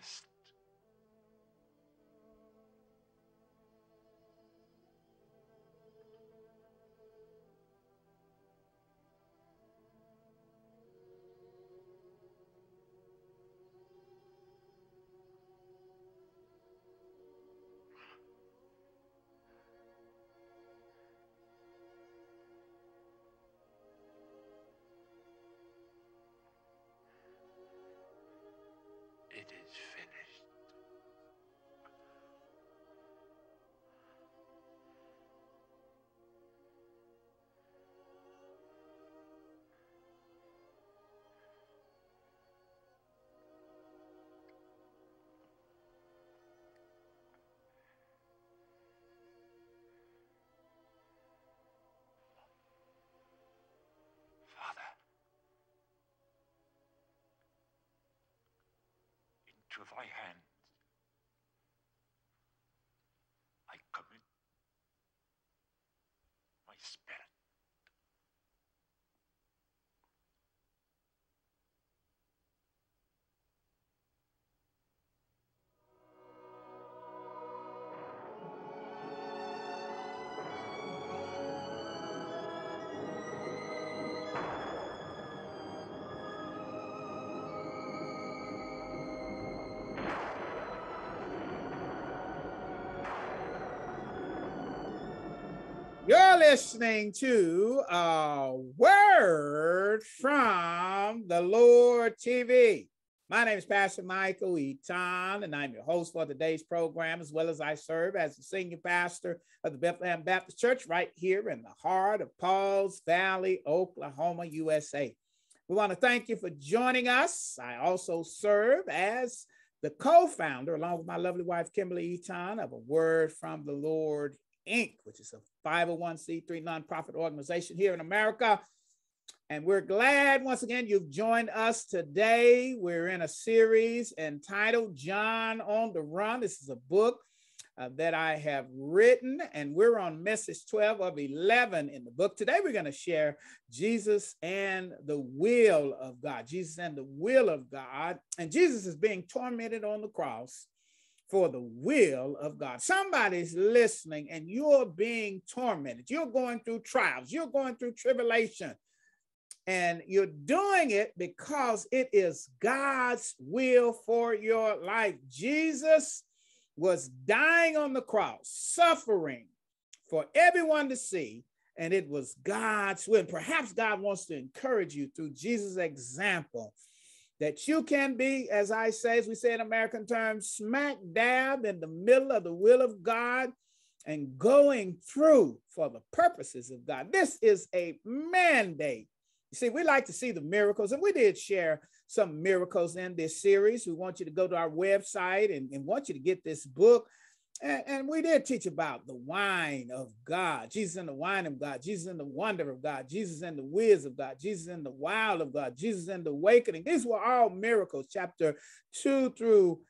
past. Into thy hands listening to a word from the Lord TV. My name is Pastor Michael Eaton, and I'm your host for today's program, as well as I serve as the senior pastor of the Bethlehem Baptist Church right here in the heart of Pauls Valley, Oklahoma, USA. We want to thank you for joining us. I also serve as the co-founder, along with my lovely wife, Kimberly Eaton, of a Word from the Lord Inc., which is a 501c3 nonprofit organization here in America. And we're glad once again you've joined us today. We're in a series entitled John on the Run. This is a book uh, that I have written, and we're on message 12 of 11 in the book. Today we're going to share Jesus and the will of God. Jesus and the will of God. And Jesus is being tormented on the cross for the will of God. Somebody's listening and you're being tormented. You're going through trials, you're going through tribulation, and you're doing it because it is God's will for your life. Jesus was dying on the cross, suffering for everyone to see, and it was God's will. And perhaps God wants to encourage you through Jesus' example that you can be, as I say, as we say in American terms, smack dab in the middle of the will of God and going through for the purposes of God. This is a mandate. You see, we like to see the miracles, and we did share some miracles in this series. We want you to go to our website and, and want you to get this book. And, and, we did teach about the wine of God, Jesus and the wine of God, Jesus and the wonder of God, Jesus and the whiz of God, Jesus and the wild of God, Jesus and the awakening. These were all miracles, chapter two through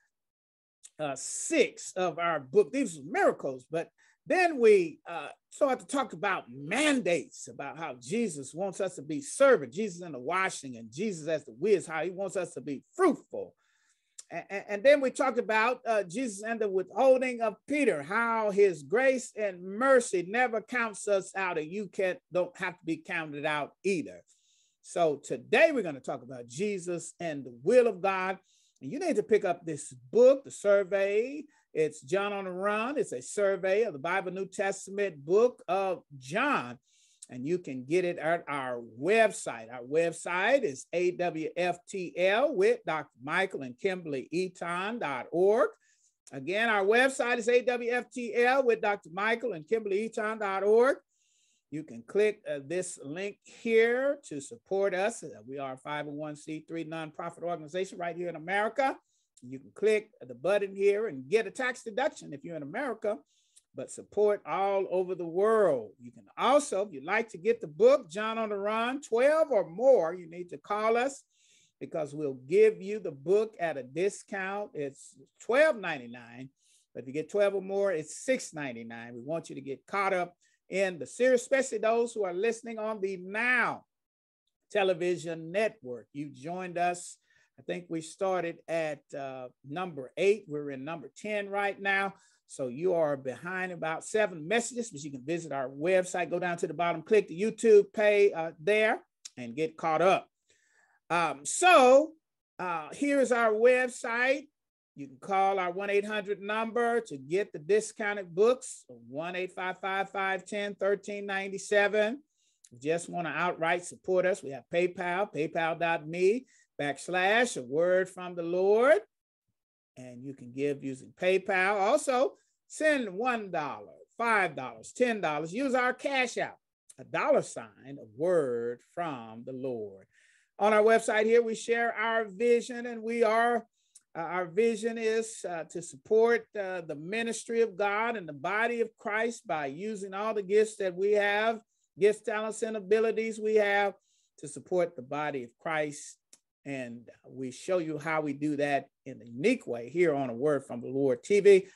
uh, six of our book. These were miracles, but then we uh, start to talk about mandates, about how Jesus wants us to be servant, Jesus in the washing, and Jesus as the whiz, how he wants us to be fruitful and, then we talked about uh, Jesus and the withholding of Peter, how his grace and mercy never counts us out, and you can't don't have to be counted out either. So today we're going to talk about Jesus and the will of God. And you need to pick up this book, the survey. It's John on the Run. It's a survey of the Bible New Testament book of John and you can get it at our website. Our website is AWFTL with Dr. Michael and Kimberly Eaton.org. Again, our website is AWFTL with Dr. Michael and Kimberly Eaton.org. You can click uh, this link here to support us. Uh, we are a 501c3 nonprofit organization right here in America. You can click the button here and get a tax deduction if you're in America but support all over the world. You can also, if you'd like to get the book, John on the Run, 12 or more, you need to call us because we'll give you the book at a discount. It's $12.99, but if you get 12 or more, it's $6.99. We want you to get caught up in the series, especially those who are listening on the Now television network. You joined us I think we started at uh, number eight. We're in number 10 right now. So you are behind about seven messages, but you can visit our website, go down to the bottom, click the YouTube pay uh, there and get caught up. Um, so uh, here's our website. You can call our 1 800 number to get the discounted books 1 855 510 1397. Just want to outright support us. We have PayPal, paypal.me backslash a word from the Lord. And you can give using PayPal. Also, send $1, $5, $10. Use our cash out, a dollar sign, a word from the Lord. On our website here, we share our vision, and we are uh, our vision is uh, to support uh, the ministry of God and the body of Christ by using all the gifts that we have, gifts, talents, and abilities we have to support the body of Christ. And we show you how we do that in a unique way here on a Word from the Lord TV.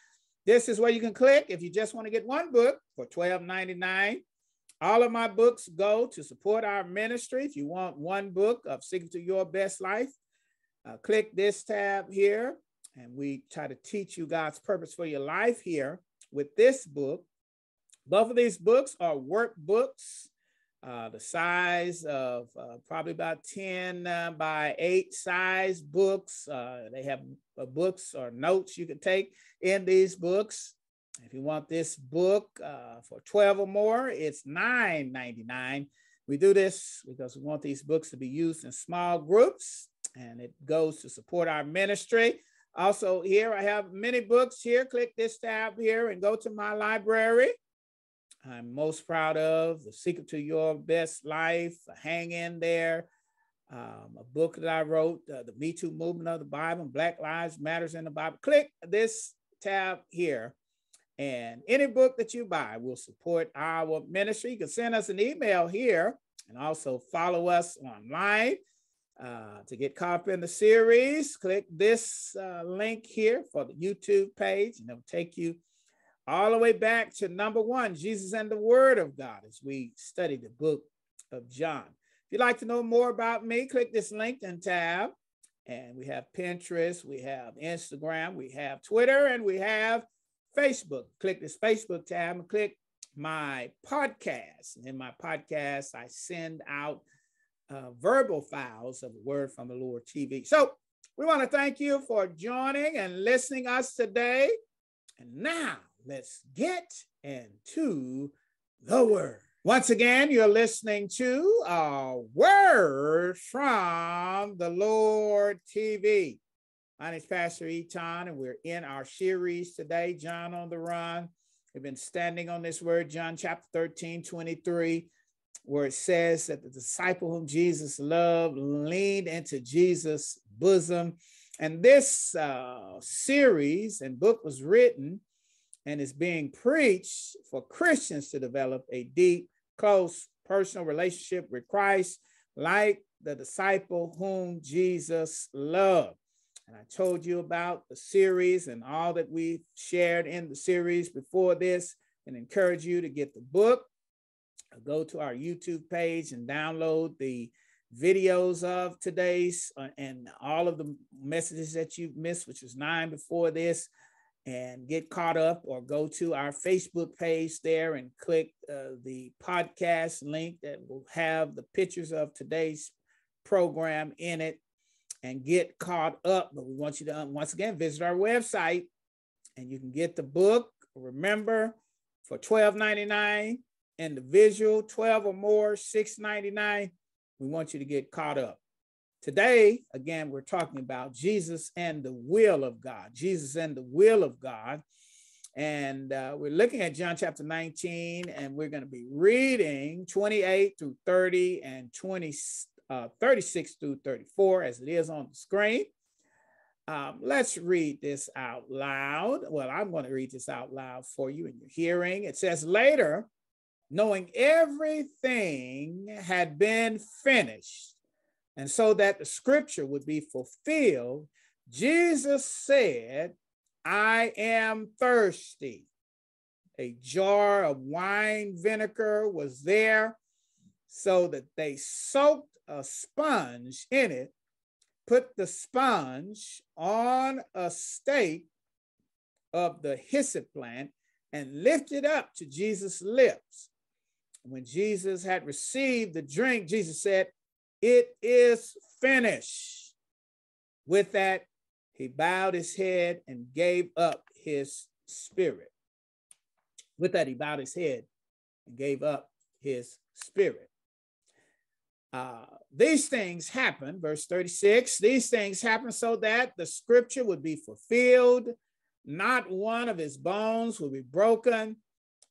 This is where you can click if you just want to get one book for $12.99. All of my books go to support our ministry. If you want one book of Secret to Your Best Life, uh, click this tab here, and we try to teach you God's purpose for your life here with this book. Both of these books are workbooks, uh, the size of uh, probably about 10 uh, by 8 size books. Uh, they have uh, books or notes you can take in these books. If you want this book for 12 or more, it's $9.99. We do this because we want these books to be used in small groups and it goes to support our ministry. Also, here I have many books here. Click this tab here and go to my library. I'm most proud of The Secret to Your Best Life, Hang in There, um, a book that I wrote, uh, The Me Too Movement of the Bible, Black Lives Matters in the Bible. Click this tab here, and any book that you buy will support our ministry. You can send us an email here and also follow us online. Uh, to get caught in the series, click this uh, link here for the YouTube page, and it'll take you all the way back to number one Jesus and the Word of God as we study the book of John. If you'd like to know more about me, click this LinkedIn tab. And we have Pinterest, we have Instagram, we have Twitter, and we have Facebook. Click this Facebook tab and click my podcast. And in my podcast, I send out uh, verbal files of Word from the Lord TV. So we want to thank you for joining and listening us today. And now let's get into the Word. Once again, you're listening to a Word from the Lord TV. My name is Pastor Eaton, and we're in our series today, John on the Run. We've been standing on this word, John chapter 13, 23 where it says that the disciple whom Jesus loved leaned into Jesus' bosom. And this uh, series and book was written and is being preached for Christians to develop a deep, close, personal relationship with Christ, like the disciple whom Jesus loved. And I told you about the series and all that we shared in the series before this, and encourage you to get the book go to our YouTube page and download the videos of today's uh, and all of the messages that you've missed, which was nine before this, and get caught up or go to our Facebook page there and click uh, the podcast link that will have the pictures of today's program in it and get caught up. But we want you to, um, once again, visit our website and you can get the book. Remember, for $12.99, individual, 12 or more, 699. We want you to get caught up. Today, again, we're talking about Jesus and the will of God. Jesus and the will of God. And uh, we're looking at John chapter 19, and we're going to be reading 28 through 30 and 20, uh, 36 through 34 as it is on the screen. Um, let's read this out loud. Well, I'm going to read this out loud for you in your hearing. It says, Later, knowing everything had been finished, and so that the scripture would be fulfilled, Jesus said, I am thirsty. A jar of wine vinegar was there so that they soaked a sponge in it put the sponge on a stake of the hyssop plant and lifted it up to Jesus' lips. When Jesus had received the drink, Jesus said, It is finished. With that, he bowed his head and gave up his spirit. With that, he bowed his head and gave up his spirit. Uh, these things happen, verse 36, these things happen so that the scripture would be fulfilled. Not one of his bones will be broken.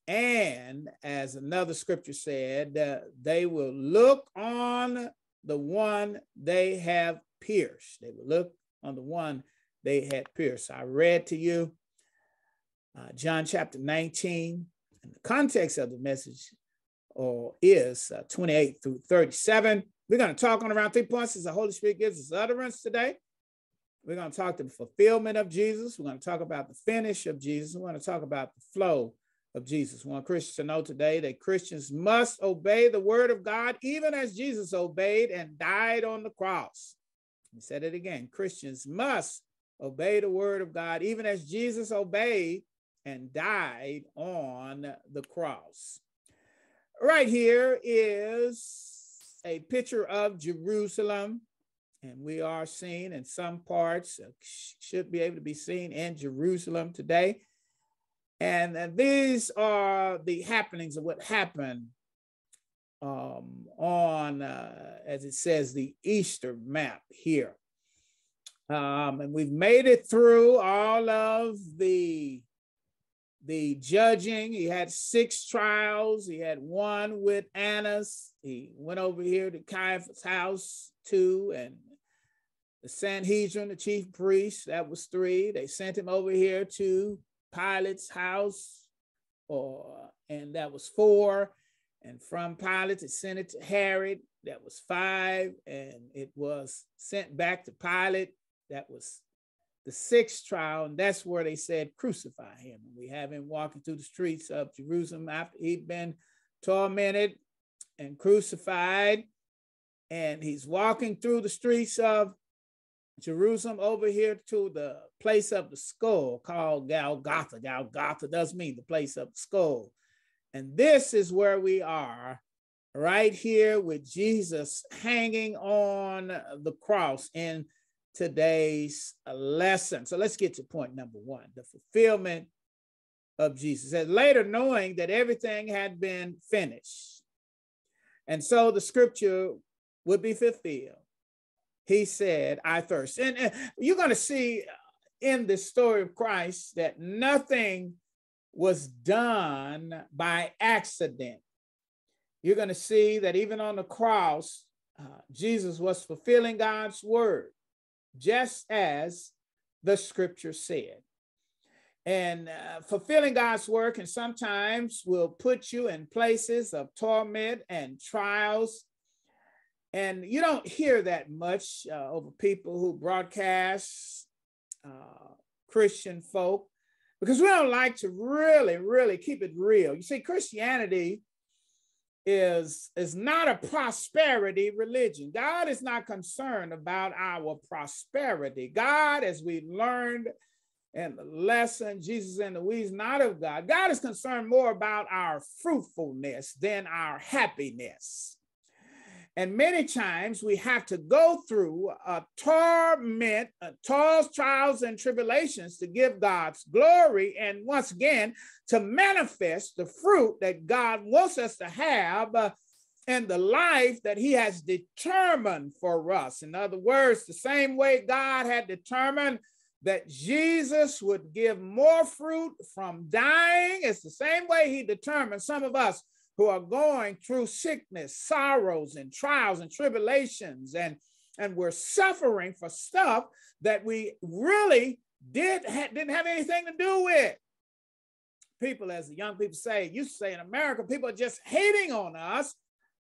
And as another scripture said, uh, they will look on the one they have pierced. They will look on the one they had pierced. I read to you uh, John chapter 19. And the context of the message or is uh, 28 through 37. We're going to talk on around three points as the Holy Spirit gives us utterance today. We're going to talk to the fulfillment of Jesus. We're going to talk about the finish of Jesus. We're going to talk about the flow of Jesus. We want Christians to know today that Christians must obey the word of God, even as Jesus obeyed and died on the cross. He said it again Christians must obey the word of God, even as Jesus obeyed and died on the cross. Right here is a picture of Jerusalem, and we are seen in some parts, uh, should be able to be seen in Jerusalem today. And uh, these are the happenings of what happened um, on, uh, as it says, the Easter map here. Um, and we've made it through all of the the judging. He had six trials. He had one with Annas. He went over here to Caiaphas' house, two, and the Sanhedrin, the chief priest, that was three. They sent him over here to Pilate's house, or and that was four. And from Pilate, they sent it to Herod, that was five. And it was sent back to Pilate, that was the sixth trial, and that's where they said, crucify him. And we have him walking through the streets of Jerusalem after he'd been tormented and crucified. And he's walking through the streets of Jerusalem over here to the place of the skull called Golgotha. Golgotha does mean the place of the skull. And this is where we are right here with Jesus hanging on the cross. in today's lesson. So let's get to point number one the fulfillment of Jesus. And later, knowing that everything had been finished, and so the scripture would be fulfilled, he said, I thirst. And, you're going to see in the story of Christ that nothing was done by accident. You're going to see that even on the cross, uh, Jesus was fulfilling God's word just as the scripture said. And uh, fulfilling God's work, and sometimes will put you in places of torment and trials. And you don't hear that much uh, over people who broadcast uh, Christian folk because we don't like to really, really keep it real. You see, Christianity is is not a prosperity religion. God is not concerned about our prosperity. God, as we learned in the lesson, Jesus and the weeds not of God. God is concerned more about our fruitfulness than our happiness. And many times we have to go through a torment, a trials, and tribulations to give God's glory. And once again, to manifest the fruit that God wants us to have uh, and the life that He has determined for us. In other words, the same way God had determined that Jesus would give more fruit from dying, it's the same way He determined some of us who are going through sickness, sorrows, and trials and tribulations, and, and we're suffering for stuff that we really did ha- didn't have anything to do with. People, as the young people say, used to say in America, people are just hating on us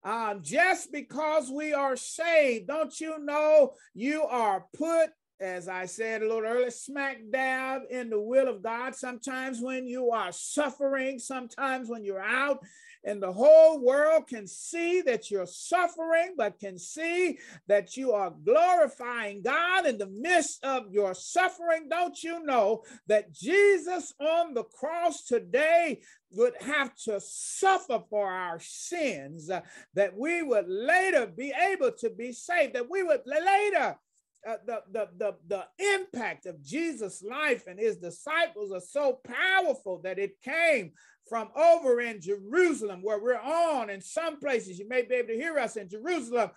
um, just because we are saved. Don't you know you are put as I said a little earlier, smack dab in the will of God. Sometimes when you are suffering, sometimes when you're out and the whole world can see that you're suffering, but can see that you are glorifying God in the midst of your suffering. Don't you know that Jesus on the cross today would have to suffer for our sins, uh, that we would later be able to be saved, that we would later uh, the, the, the, the impact of Jesus' life and his disciples are so powerful that it came from over in Jerusalem, where we're on. In some places, you may be able to hear us in Jerusalem,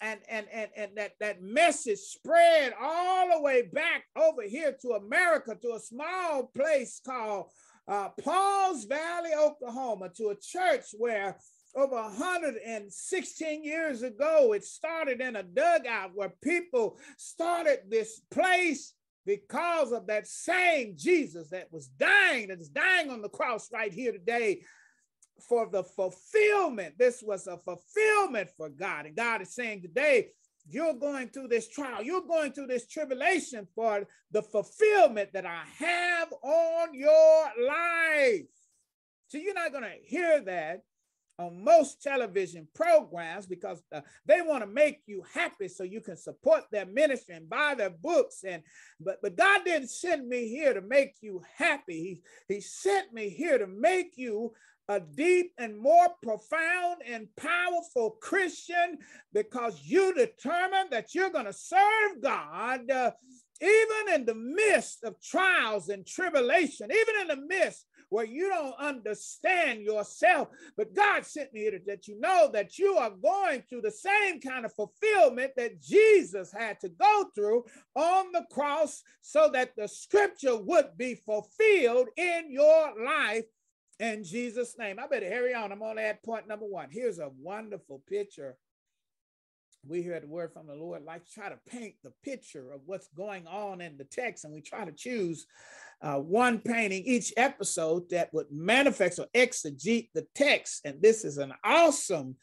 and and and and that that message spread all the way back over here to America, to a small place called uh, Pauls Valley, Oklahoma, to a church where over 116 years ago, it started in a dugout where people started this place because of that same Jesus that was dying, that is dying on the cross right here today for the fulfillment. This was a fulfillment for God. And God is saying today, you're going through this trial, you're going through this tribulation for the fulfillment that I have on your life. So you're not going to hear that on most television programs because uh, they want to make you happy so you can support their ministry and buy their books and but but God didn't send me here to make you happy. He, he sent me here to make you a deep and more profound and powerful Christian because you determined that you're going to serve God uh, even in the midst of trials and tribulation, even in the midst where you don't understand yourself. But God sent me here to let you know that you are going through the same kind of fulfillment that Jesus had to go through on the cross so that the scripture would be fulfilled in your life in Jesus' name. I better hurry on. I'm on at point number one. Here's a wonderful picture we hear the word from the Lord, like try to paint the picture of what's going on in the text, and we try to choose uh, one painting each episode that would manifest or exegete the text. And this is an awesome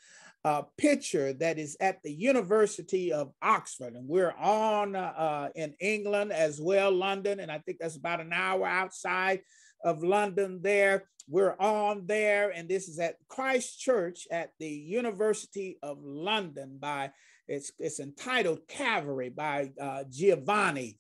uh, picture that is at the University of Oxford, and we're on uh, in England as well, London, and I think that's about an hour outside of London. There, we're on there, and this is at Christ Church at the University of London by it's it's entitled Calvary by uh, Giovanni.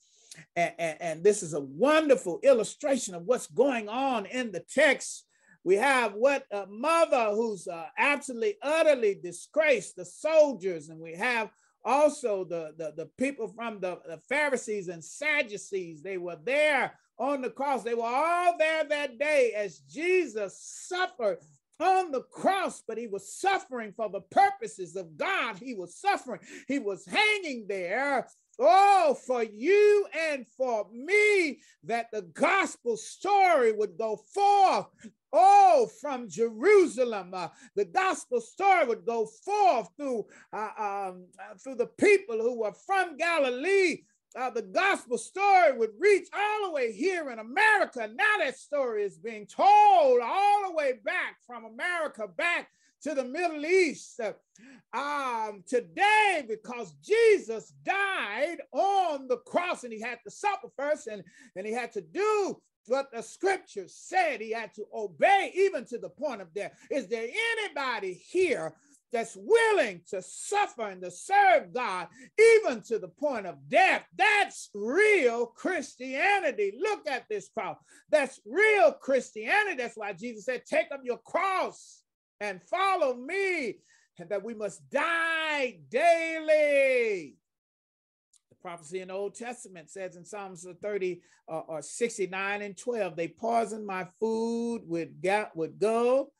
And, and, and this is a wonderful illustration of what's going on in the text. We have what a mother who's uh, absolutely, utterly disgraced the soldiers, and we have also the, the, the people from the, the Pharisees and Sadducees. They were there on the cross. They were all there that day as Jesus suffered on the cross, but he was suffering for the purposes of God. He was suffering. He was hanging there. Oh, for you and for me, that the gospel story would go forth. Oh, from Jerusalem, uh, the gospel story would go forth through uh, um, uh, through the people who were from Galilee uh, the gospel story would reach all the way here in America. Now that story is being told all the way back from America back to the Middle East um, today because Jesus died on the cross and he had to suffer first and, and he had to do what the scripture said he had to obey even to the point of death. Is there anybody here that's willing to suffer and to serve God even to the point of death. That's real Christianity. Look at this cross. That's real Christianity. That's why Jesus said, Take up your cross and follow me, and that we must die daily. The prophecy in the Old Testament says in Psalms 30 uh, or 69 and 12, they poison my food with, with gall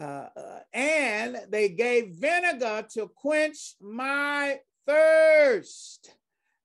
uh, uh, and they gave vinegar to quench my thirst.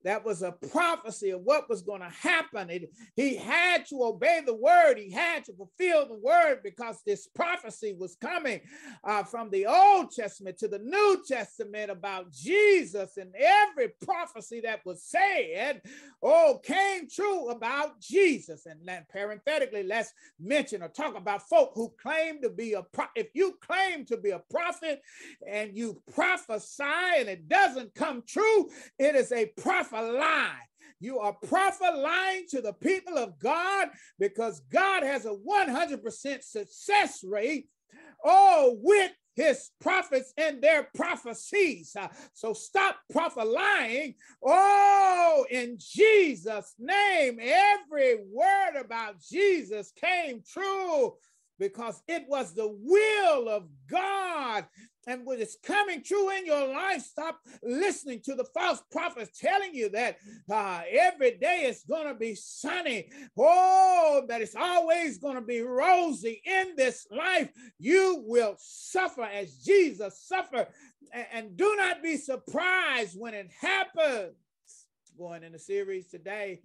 That was a prophecy of what was going to happen. It, he had to obey the word. He had to fulfill the word because this prophecy was coming uh, from the Old Testament to the New Testament about Jesus. And every prophecy that was said, oh, came true about Jesus. And then parenthetically, let's mention or talk about folk who claim to be a prophet. If you claim to be a prophet and you prophesy and it doesn't come true, it is a prophet lie. You are prophet lying to the people of God because God has a 100% success rate. Oh, with his prophets and their prophecies. Uh, so stop prophet lying. Oh, in Jesus' name, every word about Jesus came true because it was the will of God. And what is coming true in your life, stop listening to the false prophets telling you that uh, every day it's going to be sunny. Oh, that it's always going to be rosy in this life. You will suffer as Jesus suffered. And, and do not be surprised when it happens. Going in the series today,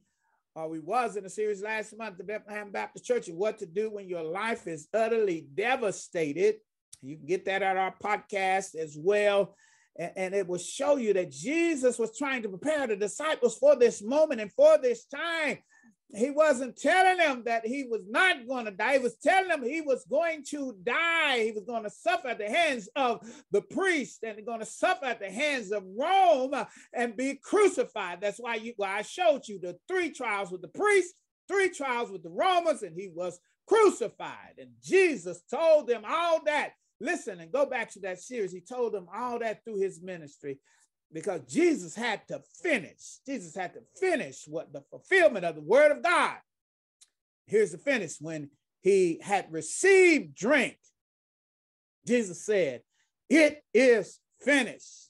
or we was in a series last month, the Bethlehem Baptist Church, and what to do when your life is utterly devastated. You can get that at our podcast as well. And, it will show you that Jesus was trying to prepare the disciples for this moment and for this time he wasn't telling them that he was not going to die. He was telling them he was going to die. He was going to suffer at the hands of the priest and going to suffer at the hands of Rome and be crucified. That's why you, well, I showed you the three trials with the priest, three trials with the Romans, and he was crucified. And Jesus told them all that. Listen and go back to that series. He told them all that through his ministry because Jesus had to finish. Jesus had to finish what the fulfillment of the word of God. Here's the finish when he had received drink. Jesus said, It is finished.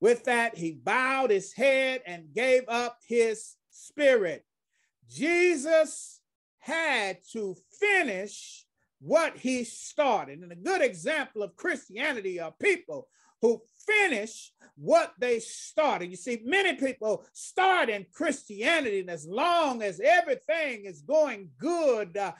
With that, he bowed his head and gave up his spirit. Jesus had to finish what he started. And a good example of Christianity are people who finish what they started. You see, many people start in Christianity, and as long as everything is going good, uh,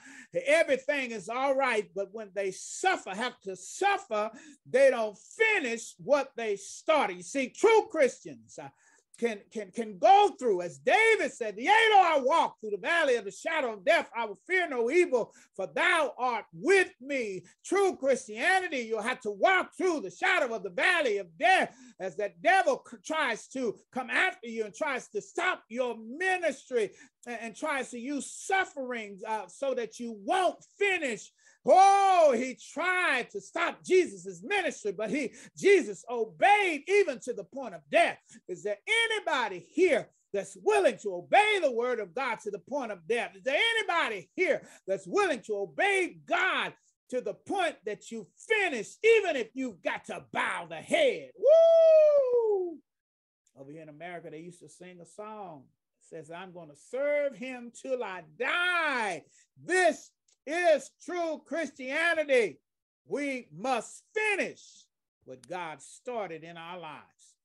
everything is all right. But when they suffer, have to suffer, they don't finish what they started. You see, true Christians, uh, can can can go through. As david said yea though i walk through the valley of the shadow of death i will fear no evil for thou art with me. True christianity you'll have to walk through the shadow of the valley of death as that devil tries to come after you and tries to stop your ministry and, and tries to use sufferings uh, so that you won't finish Oh, he tried to stop Jesus's ministry, but he Jesus obeyed even to the point of death. Is there anybody here that's willing to obey the word of God to the point of death? Is there anybody here that's willing to obey God to the point that you finish, even if you've got to bow the head? Woo! Over here in America, they used to sing a song. Says, I'm going to serve him till I die. This is true Christianity. We must finish what God started in our lives.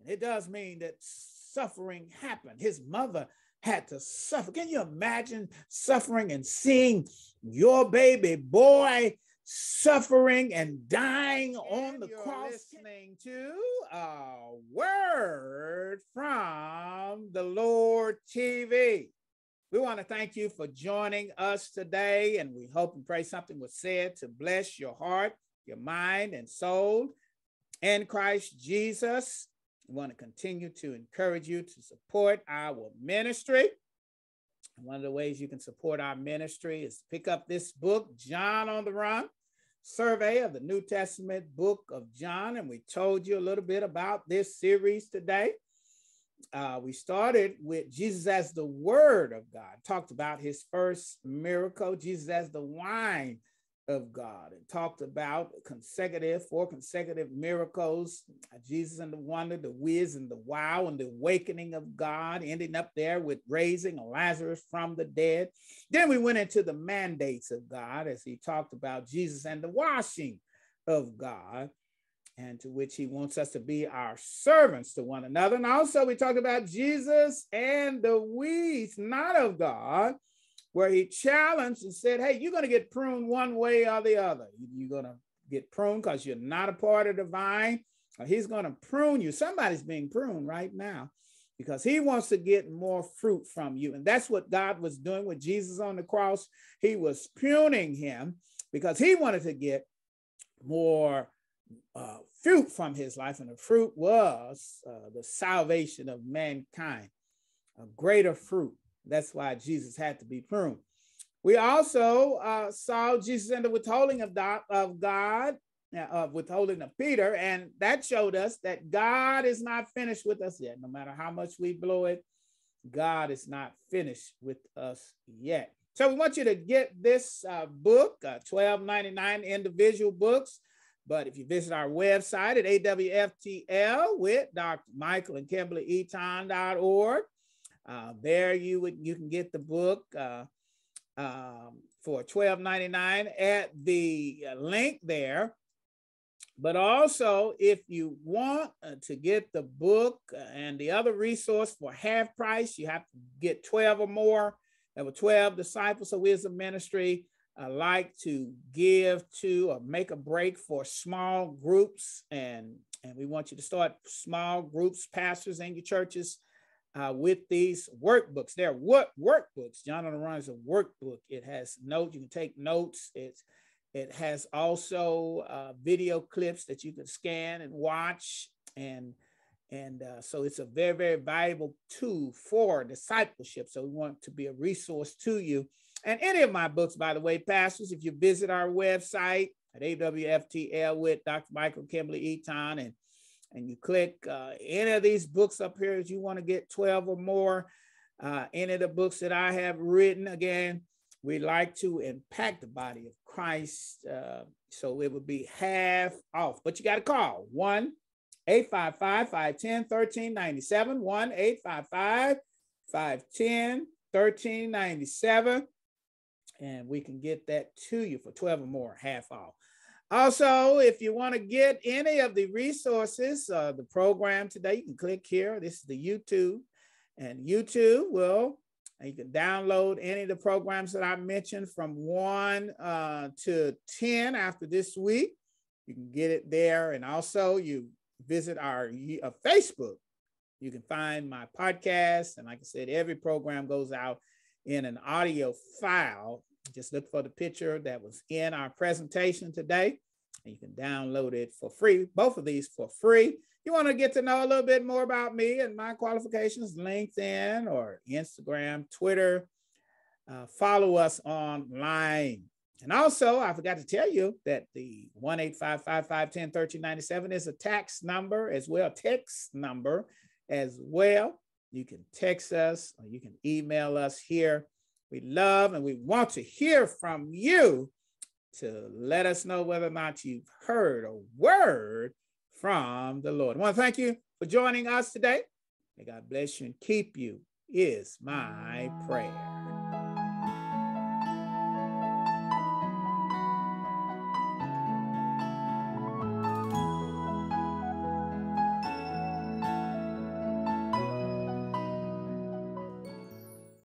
And it does mean that suffering happened. His mother had to suffer. Can you imagine suffering and seeing your baby boy suffering and dying on the cross? Listening to a word from the Lord TV. We want to thank you for joining us today, and we hope and pray something was said to bless your heart, your mind, and soul in Christ Jesus. We want to continue to encourage you to support our ministry. One of the ways you can support our ministry is to pick up this book, John on the Run, survey of the New Testament book of John. And we told you a little bit about this series today uh, we started with Jesus as the Word of God, talked about his first miracle, Jesus as the wine of God, and talked about consecutive, four consecutive miracles. Jesus and the wonder, the whiz and the wow, and the awakening of God, ending up there with raising Lazarus from the dead. Then we went into the mandates of God as he talked about Jesus and the washing of God and to which he wants us to be our servants to one another. And also, we talked about Jesus and the weeds, not of God, where he challenged and said, Hey, you're going to get pruned one way or the other. You're going to get pruned because you're not a part of the vine, he's going to prune you. Somebody's being pruned right now because he wants to get more fruit from you. And that's what God was doing with Jesus on the cross. He was pruning him because he wanted to get more uh, fruit from his life, and the fruit was uh, the salvation of mankind. a greater fruit. That's why Jesus had to be pruned. We also uh, saw Jesus in the withholding of, of God, uh, of withholding of Peter, and that showed us that God is not finished with us yet. No matter how much we blow it, God is not finished with us yet. So we want you to get this uh, book, uh, 12.99 individual books. But if you visit our website at AWFTL with Dr. Michael and Kimberly Eaton.org, uh, there you would you can get the book uh, um, for $12.99 at the uh, link there. But also, if you want uh, to get the book and the other resource for half price, you have to get 12 or more. There were 12 disciples of wisdom ministry. I like to give to or make a break for small groups. And, and we want you to start small groups, pastors in your churches uh, with these workbooks. They're what workbooks. John on the Run is a workbook. It has notes. You can take notes. It's it has also uh, video clips that you can scan and watch, and and uh, so it's a very very valuable tool for discipleship. So we want to be a resource to you. And any of my books, by the way, pastors, if you visit our website at AWFTL with Dr. Michael Kimberly Eaton and and you click uh, any of these books up here if you want to get 12 or more, uh, any of the books that I have written, again, we like to impact the body of Christ. Uh, so it would be half off, but you got to call 1 855 510 1397, 1 855 510 1397. And we can get that to you for 12 or more, half off. Also, if you want to get any of the resources, uh, the program today, you can click here. This is the YouTube, and YouTube will, you can download any of the programs that I mentioned from one uh, to 10 after this week. You can get it there. And also, you visit our uh, Facebook. You can find my podcast. And like I said, every program goes out in an audio file just look for the picture that was in our presentation today. And you can download it for free, both of these for free. You want to get to know a little bit more about me and my qualifications, LinkedIn or Instagram, Twitter. Uh, follow us online. And also, I forgot to tell you that the 1 1397 is a tax number as well, text number as well. You can text us or you can email us here we love and we want to hear from you to let us know whether or not you've heard a word from the Lord. I want to thank you for joining us today. May God bless you and keep you, is my prayer.